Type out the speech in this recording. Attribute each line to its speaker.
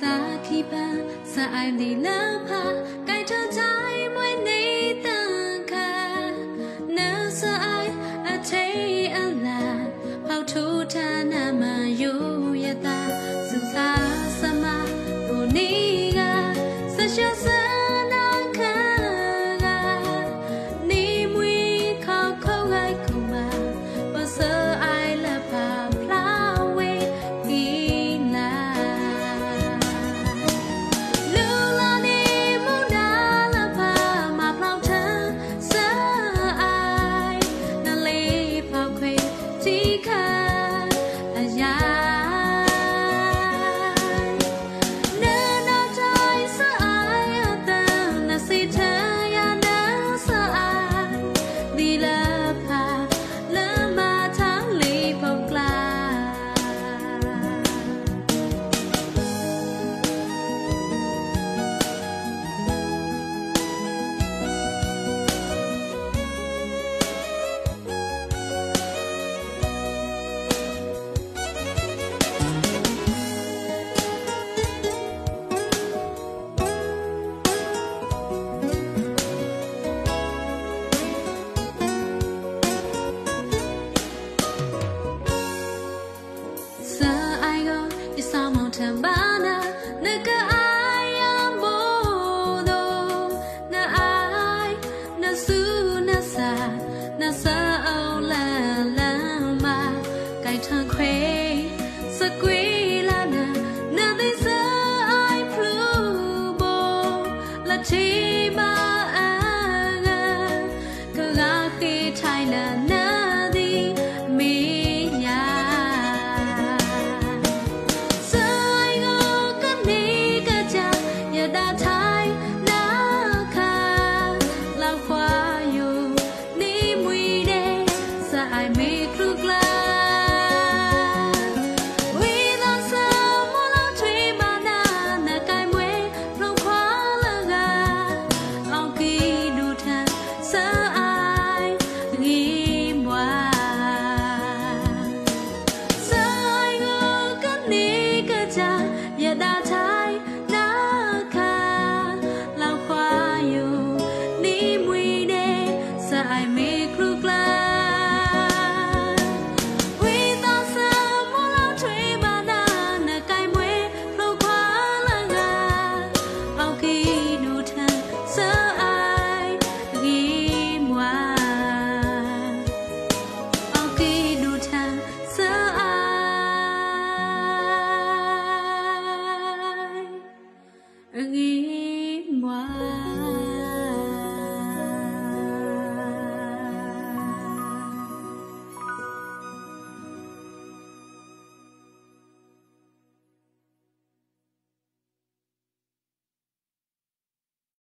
Speaker 1: 大琵琶，撒爱你哪怕，该าย September. I made.